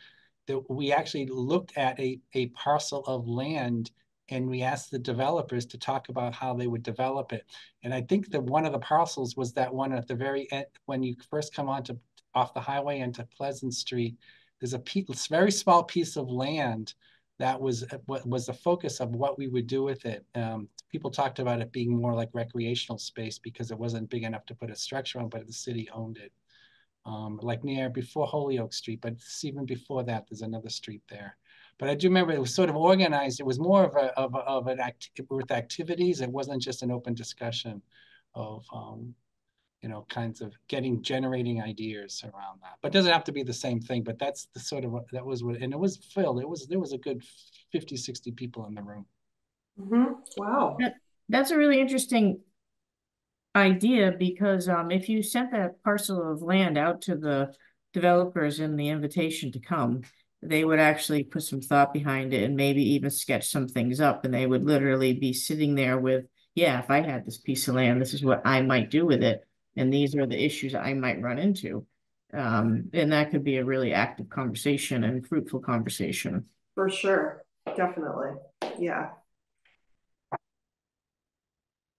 that we actually looked at a, a parcel of land and we asked the developers to talk about how they would develop it. And I think that one of the parcels was that one at the very end, when you first come onto, off the highway into Pleasant Street, there's a very small piece of land that was uh, what was the focus of what we would do with it. Um, people talked about it being more like recreational space because it wasn't big enough to put a structure on, but the city owned it. Um, like near before Holyoke Street, but even before that, there's another street there. But I do remember it was sort of organized. It was more of a of, a, of an act with activities. It wasn't just an open discussion of um, you know, kinds of getting generating ideas around that. But it doesn't have to be the same thing, but that's the sort of that was what and it was filled. It was there was a good 50, 60 people in the room. Mm-hmm. Wow. That, that's a really interesting idea because um if you sent that parcel of land out to the developers in the invitation to come, they would actually put some thought behind it and maybe even sketch some things up and they would literally be sitting there with, yeah, if I had this piece of land, this is what I might do with it and these are the issues I might run into. Um, and that could be a really active conversation and fruitful conversation. For sure, definitely, yeah.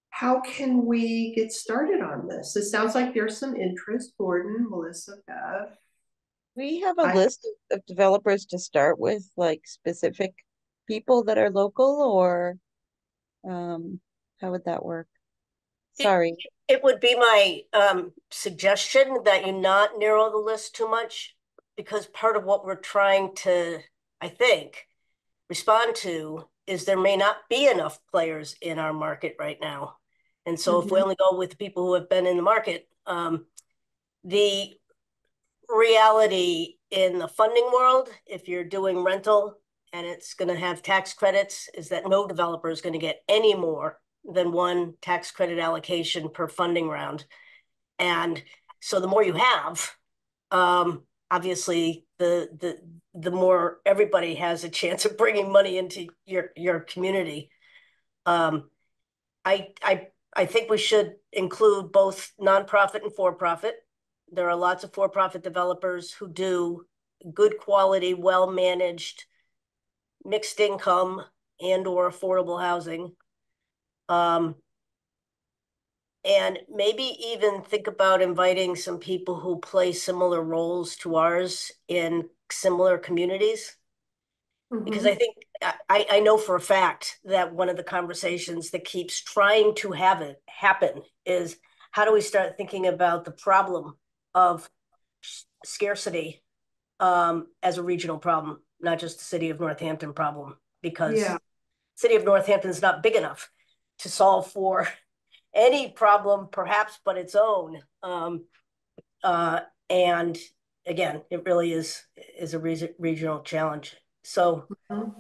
How can we get started on this? It sounds like there's some interest, Gordon, Melissa, Bev. We have a I- list of- of developers to start with, like specific people that are local or um, how would that work? It- Sorry. It would be my um suggestion that you not narrow the list too much, because part of what we're trying to, I think, respond to is there may not be enough players in our market right now. And so if we Mhm. only go with the people who have been in the market, um, the reality in the funding world, if you're doing rental and it's gonna have tax credits, is that no developer is gonna get any more than one tax credit allocation per funding round. And so the more you have, um, obviously the the the more everybody has a chance of bringing money into your your community. Um, I I I think we should include both nonprofit and for-profit. There are lots of for-profit developers who do good quality, well-managed, mixed income and or affordable housing. Um, and maybe even think about inviting some people who play similar roles to ours in similar communities. Because I think I, I know for a fact that one of the conversations that keeps trying to have it happen is how do we start thinking about the problem of scarcity um, as a regional problem, not just the city of Northampton problem, because Yeah. city of Northampton is not big enough to solve for any problem, perhaps but its own. Um, uh, and again, it really is is a re- regional challenge. So, Mhm.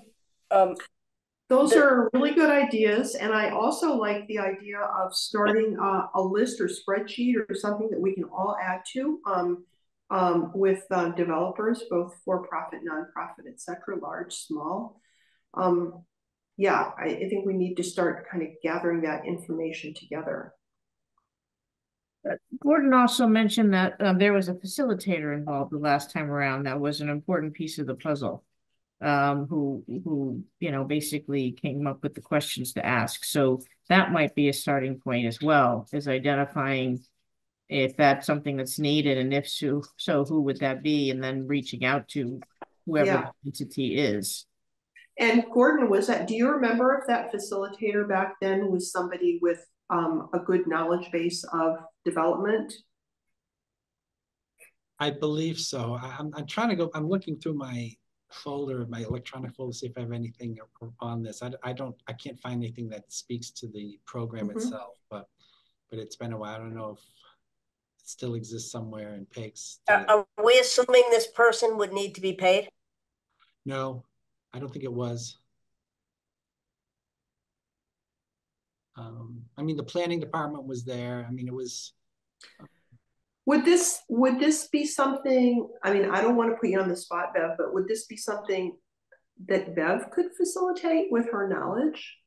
um, Those The- are really good ideas, and I also like the idea of starting a, a list or spreadsheet or something that we can all add to, um, um, with, uh, developers, both for-profit, nonprofit, et cetera, large, small. Um, yeah, I, I think we need to start kind of gathering that information together. Gordon also mentioned that um, there was a facilitator involved the last time around. That was an important piece of the puzzle. Um, who, who, you know, basically came up with the questions to ask. So that might be a starting point as well, is identifying if that's something that's needed and if so, so who would that be? And then reaching out to whoever Yeah. the entity is. And Gordon, was that, do you remember if that facilitator back then was somebody with, um, a good knowledge base of development? I believe so. I, I'm, I'm trying to go, I'm looking through my folder, my electronic folder, see if I have anything on this. I, I don't, I can't find anything that speaks to the program Mhm. itself, but, but it's been a while. I don't know if it still exists somewhere in PIGS. are, are we assuming this person would need to be paid? No, I don't think it was. Um, I mean, the planning department was there. I mean, it was, Would this, would this be something, I mean, I don't want to put you on the spot, Bev, but would this be something that Bev could facilitate with her knowledge?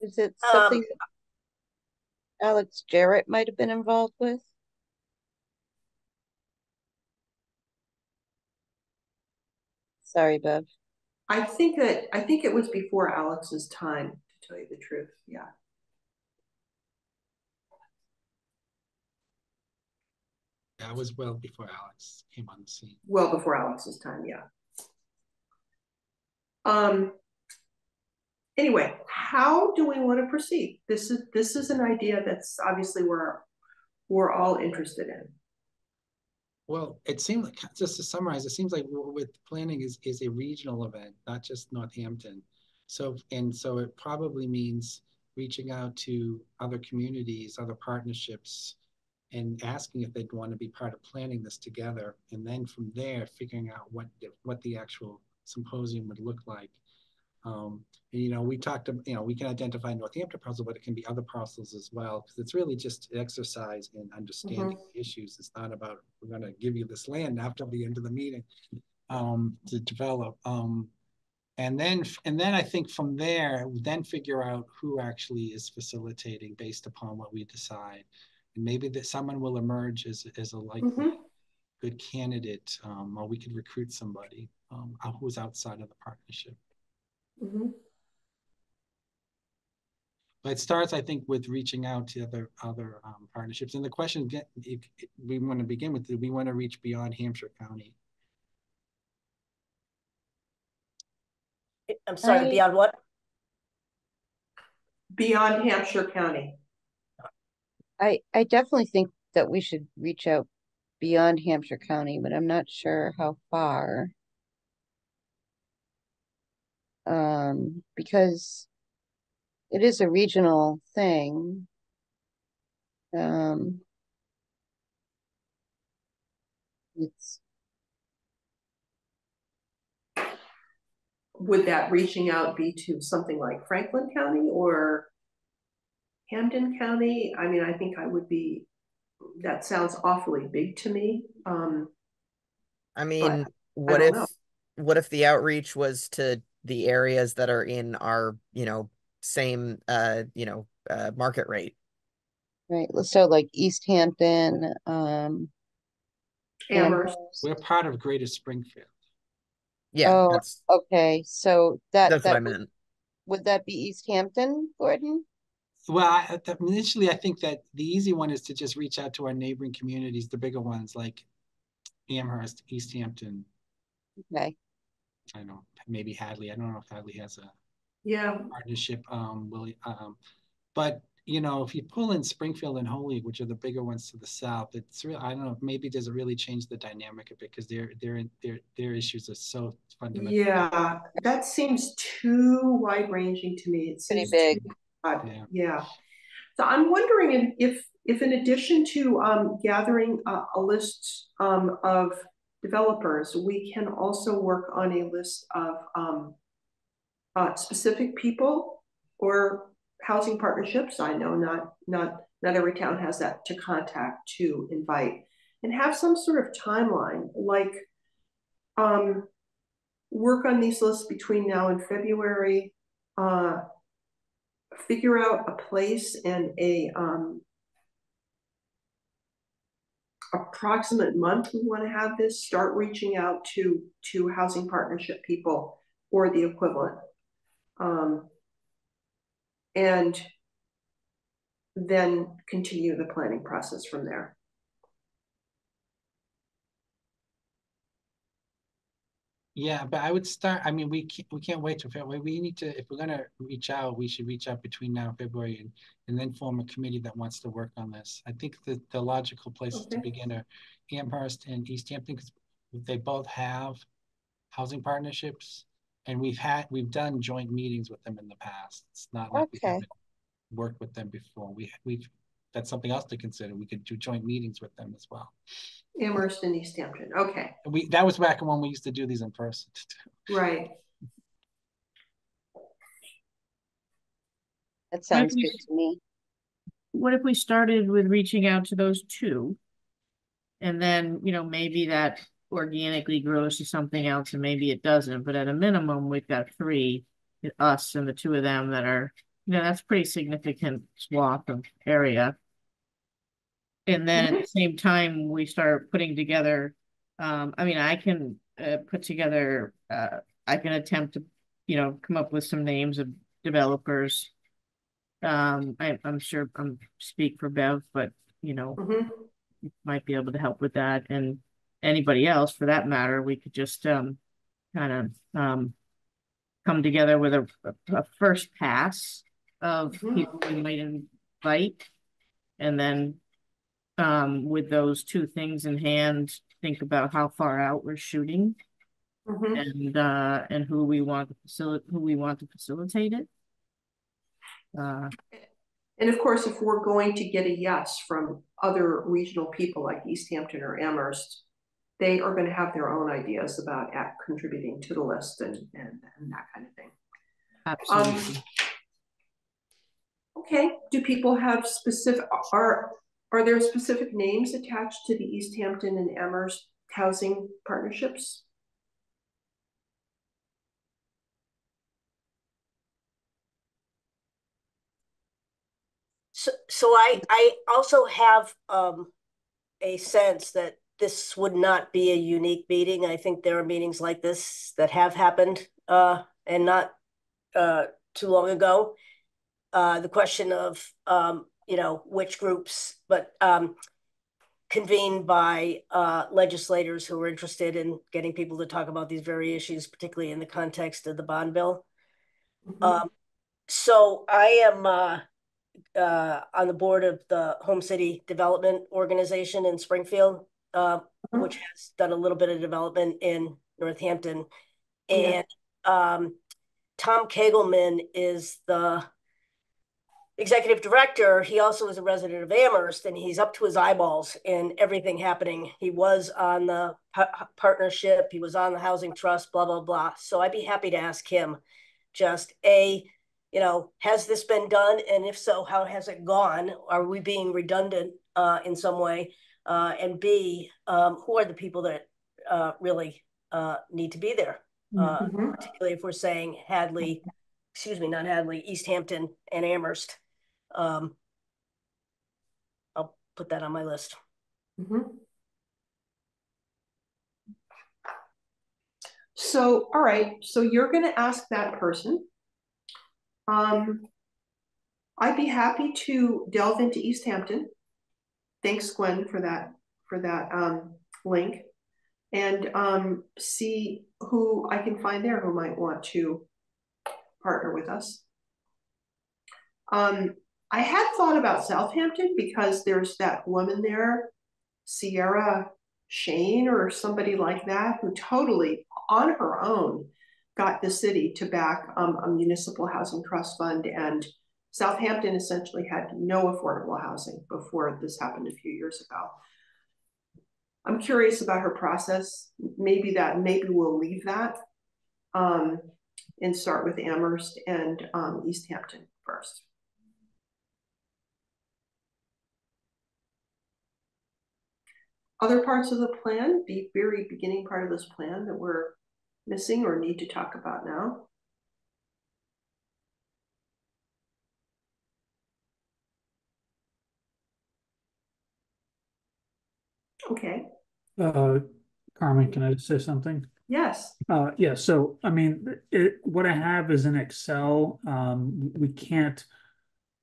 Is it Um, something that Alex Jarrett might have been involved with? Sorry, Bev. I think that, I think it was before Alex's time, to tell you the truth, yeah. that was well before Alex came on the scene. Well, before Alex's time, yeah. Um, anyway, how do we want to proceed? This is, this is an idea that's obviously we're, we're all interested in. Well, it seemed like, just to summarize, it seems like with planning is, is a regional event, not just Northampton. So, and so it probably means reaching out to other communities, other partnerships, and asking if they'd want to be part of planning this together. And then from there, figuring out what, the- what the actual symposium would look like. Um, and, you know, we talked, you know, we can identify Northampton parcel, but it can be other parcels as well, because it's really just exercise in understanding the issues. It's not about, we're gonna give you this land after the end of the meeting um, to develop. Um, and then, and then I think from there, then figure out who actually is facilitating based upon what we decide. And maybe that someone will emerge as, as a likely Mhm. good candidate, um, or we could recruit somebody um, who's outside of the partnership. Mhm. But it starts, I think, with reaching out to other other um, partnerships. And the question, get, if, if we want to begin with, do we want to reach beyond Hampshire County? I'm sorry, I- beyond what? Beyond Hampshire County. I, I definitely think that we should reach out beyond Hampshire County, but I'm not sure how far. Um, because it is a regional thing. Um, it's, Would that reaching out be to something like Franklin County or Hampden County? I mean, I think I would be, that sounds awfully big to me. Um, I mean, what don't if, know. what if the outreach was to the areas that are in our, you know, same, uh, you know, uh, market rate? right, so like Easthampton, um. Amherst. Amherst. We're part of Greater Springfield. Yeah, Oh, that's, Okay, so that, that's what I that, would- meant. would that be East Hampton, Gordon? Well, I, I- initially, I think that the easy one is to just reach out to our neighboring communities, the bigger ones like Amherst, Easthampton, Okay, I don't know, maybe Hadley. I don't know if Hadley has a Yeah, partnership, um, Willie, um, but you know, if you pull in Springfield and Holyoke, which are the bigger ones to the south, it's real, I don't know, maybe does it really change the dynamic of it because their, their, their, their issues are so fundamental. yeah, that seems too wide ranging to me. It's Pretty big. Yeah. Yeah. So I'm wondering if, if, if in addition to, um, gathering a, a list, um, of developers, we can also work on a list of, um, uh, specific people or housing partnerships. I know not, not, not every town has that to contact to invite and have some sort of timeline, like, um, work on these lists between now and February, uh, figure out a place and a, um, approximate month we want to have this, start reaching out to, to housing partnership people or the equivalent. Um, and then continue the planning process from there. Yeah, but I would start, I mean, we can't, we can't wait till February. We need to, if we're gonna reach out, we should reach out between now and February and, and then form a committee that wants to work on this. I think that the logical places to begin are Amherst and Easthampton, because they both have housing partnerships. And we've had, we've done joint meetings with them in the past. It's not like we haven't worked with them before. We, we've, that's something else to consider. We could do joint meetings with them as well. Amherst and Easthampton, okay, we, that was back when we used to do these in person. right. that sounds we- good to me. What if we started with reaching out to those two? And then, you know, maybe that organically grows to something else and maybe it doesn't, but at a minimum, we've got three. Us and the two of them that are, you know, that's pretty significant swath of area. And then at the same time, we start putting together, um, I mean, I can uh put together, uh, I can attempt to, you know, come up with some names of developers. Um, I, I'm sure I'm speak for Bev, but you know, Mhm. might be able to help with that and anybody else for that matter, we could just, um, kind of, um, come together with a, a first pass of Mhm. people we might invite. And then, um, with those two things in hand, think about how far out we're shooting Mhm. and, uh, and who we want to facilitate, who we want to facilitate it. Uh, And of course, if we're going to get a yes from other regional people like Easthampton or Amherst, they are going to have their own ideas about at contributing to the list and, and, and that kind of thing. absolutely. Okay, do people have specific, are, are there specific names attached to the Easthampton and Amherst housing partnerships? So, so I, I also have, um, a sense that this would not be a unique meeting. I think there are meetings like this that have happened, uh, and not, uh, too long ago. Uh, the question of, um, you know, which groups, but, um, convened by, uh, legislators who are interested in getting people to talk about these very issues, particularly in the context of the bond bill. Mhm. Um, so I am, uh, uh, on the board of the Home City Development Organization in Springfield, uh, Mhm. which has done a little bit of development in Northampton. Yeah. And, um, Tom Kegelman is the executive director. He also is a resident of Amherst and he's up to his eyeballs in everything happening. He was on the pa- partnership, he was on the housing trust, blah, blah, blah. So I'd be happy to ask him just A, you know, has this been done? And if so, how has it gone? Are we being redundant uh, in some way? Uh, and B, um, who are the people that uh, really uh, need to be there? Uh, Mhm. particularly if we're saying Hadley, excuse me, not Hadley, Easthampton and Amherst. Um, I'll put that on my list. Mhm. So, all right, so you're gonna ask that person. Um, I'd be happy to delve into Easthampton. Thanks, Gwen, for that, for that, um, link. And, um, see who I can find there who might want to partner with us. Um, I had thought about Southampton because there's that woman there, Sierra Shane or somebody like that, who totally on her own got the city to back um, a municipal housing trust fund. And Southampton essentially had no affordable housing before this happened a few years ago. I'm curious about her process. Maybe that, maybe we'll leave that um, and start with Amherst and um, Easthampton first. Other parts of the plan, the very beginning part of this plan that we're missing or need to talk about now? Okay, Uh, Carmen, can I just say something? yes, Uh, yeah, so, I mean, it, what I have is in Excel, um, we can't,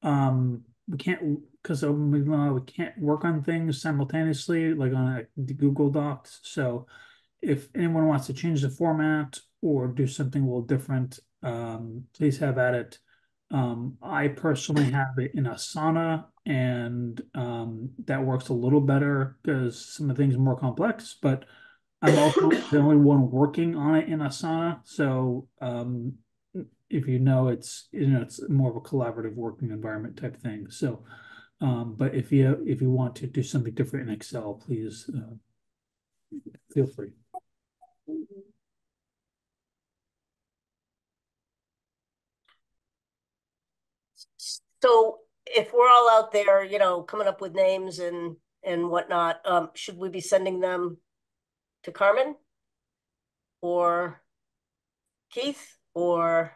um, we can't, because we, uh, we can't work on things simultaneously, like on a, Google Docs, so if anyone wants to change the format or do something a little different, um, please have at it. Um, I personally have it in Asana and, um, that works a little better because some of the things are more complex, but I'm also the only one working on it in Asana, so um, if you know, it's you know it's more of a collaborative working environment type thing. So, um, but if you if you want to do something different in Excel, please uh, feel free. So if we're all out there, you know, coming up with names and and whatnot, um, should we be sending them to Carmen or Keith or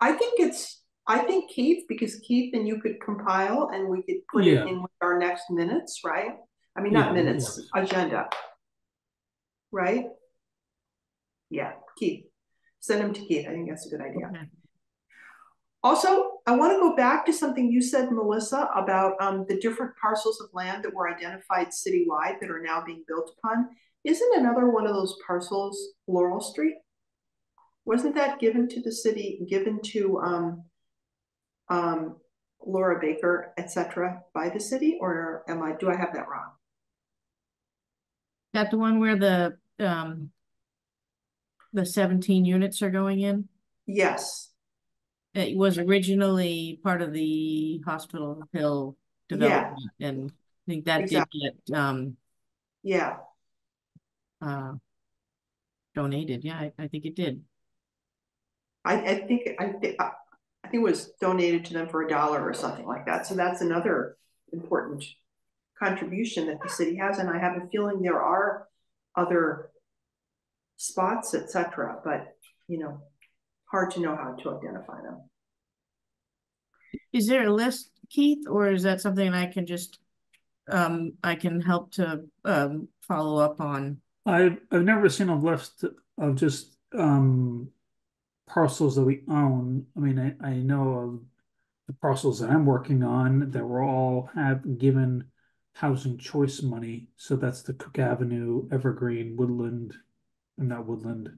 I think it's, I think Keith, because Keith and you could compile and we could put it in with our next minutes, right? I mean, not Yeah, minutes, works. agenda. Right? Yeah, Keith, send them to Keith, I think that's a good idea. Okay. Also, I want to go back to something you said, Melissa, about um, the different parcels of land that were identified citywide that are now being built upon. Isn't another one of those parcels Laurel Street? Wasn't that given to the city, given to, um, um, Laura Baker, et cetera, by the city, or am I, do I have that wrong? That the one where the, um, the seventeen units are going in? Yes, It was originally part of the Hospital Hill Yeah. development, and I think that did get, um, yeah, uh, donated, yeah, I, I think it did. I, I think, I think, I I think it was donated to them for a dollar or something like that, so that's another important contribution that the city has, and I have a feeling there are other spots, etc. but, you know, hard to know how to identify them. Is there a list, Keith, or is that something I can just, um, I can help to, um, follow up on? I've, I've never seen a list of just, um, parcels that we own. I mean, I, I know of the parcels that I'm working on that were all have given housing choice money. So that's the Cook Avenue, Evergreen, Woodland, and not Woodland,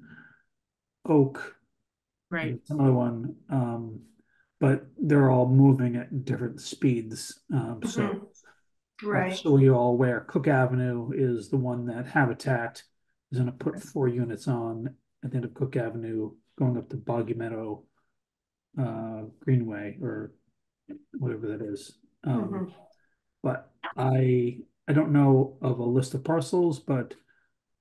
Oak, Right, Another one, um, but they're all moving at different speeds, um, so. Mhm. Right, So you're all aware, Cook Avenue is the one that Habitat is gonna put four units on at the end of Cook Avenue, going up to Boggy Meadow. Uh, Greenway or whatever that is, um, Mhm. but I, I don't know of a list of parcels, but.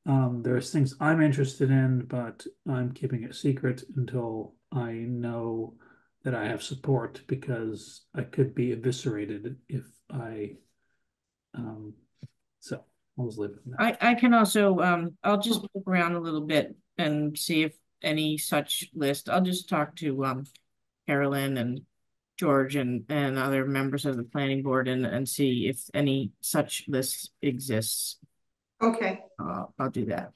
Um, there's things I'm interested in, but I'm keeping it secret until I know that I have support because I could be eviscerated if I. Um, so I'll just leave it. I, I can also, um, I'll just look around a little bit and see if any such list, I'll just talk to, um, Carolyn and George and, and other members of the planning board and, and see if any such list exists. okay. Uh, I'll do that.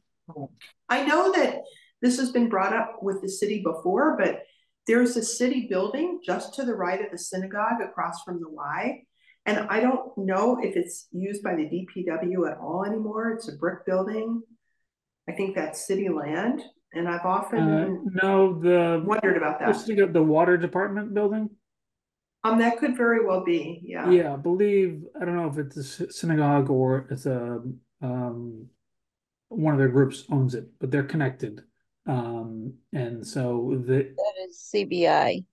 I know that this has been brought up with the city before, but there's a city building just to the right of the synagogue across from the Y. And I don't know if it's used by the DPW at all anymore. It's a brick building. I think that's city land, and I've Uh, often no, the, wondered about that. think of the water department building. Um, that could very well be, yeah. Yeah, I believe, I don't know if it's a synagogue or it's a, um. One of their groups owns it, but they're connected. Um, and so the, That is CBI.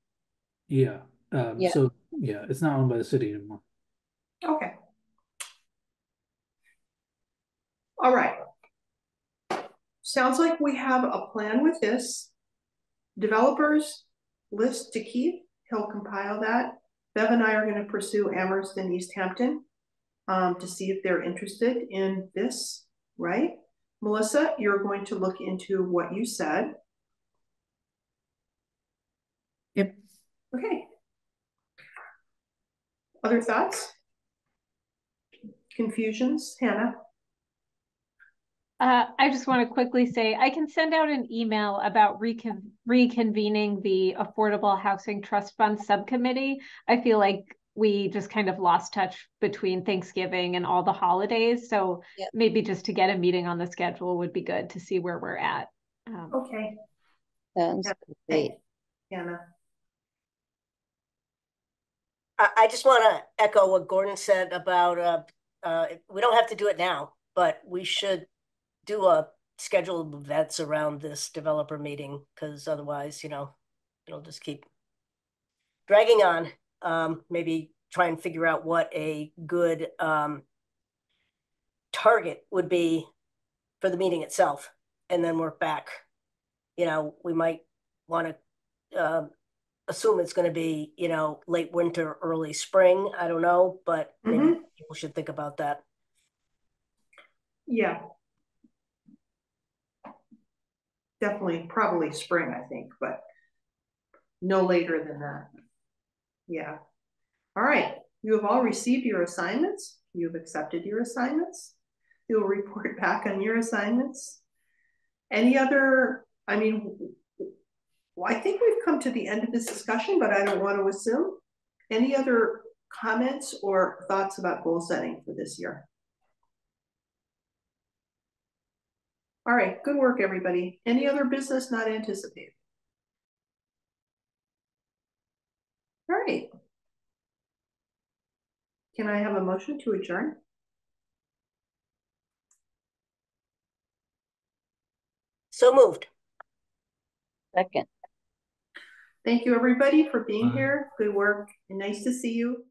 yeah, um, Yeah. so, yeah, it's not owned by the city anymore. Okay. All right. Sounds like we have a plan with this. Developers list to keep, he'll compile that. Bev and I are gonna pursue Amherst and Easthampton um, to see if they're interested in this, right? Melissa, you're going to look into what you said. Yep. Okay. Other thoughts? Confusions, Hannah? Uh, I just want to quickly say, I can send out an email about recon- reconvening the Affordable Housing Trust Fund Subcommittee. I feel like we just kind of lost touch between Thanksgiving and all the holidays, so Yep. maybe just to get a meeting on the schedule would be good to see where we're at. Um, Okay, Sounds great. Hannah. I, I just want to echo what Gordon said about, uh, uh, we don't have to do it now, but we should do a schedule of events around this developer meeting, because otherwise, you know, it'll just keep dragging on. Um, maybe try and figure out what a good, um, target would be for the meeting itself, and then work back. You know, we might want to, uh, assume it's gonna be, you know, late winter, early spring, I don't know, but maybe people should think about that. Yeah. Definitely, probably spring, I think, but no later than that. Yeah. All right, you have all received your assignments. You've accepted your assignments. You'll report back on your assignments. Any other, I mean, well, I think we've come to the end of this discussion, but I don't want to assume. Any other comments or thoughts about goal setting for this year? All right, good work, everybody. Any other business not anticipated? All right. Can I have a motion to adjourn? So moved. Second. Thank you, everybody, for being here. Good work. And nice to see you.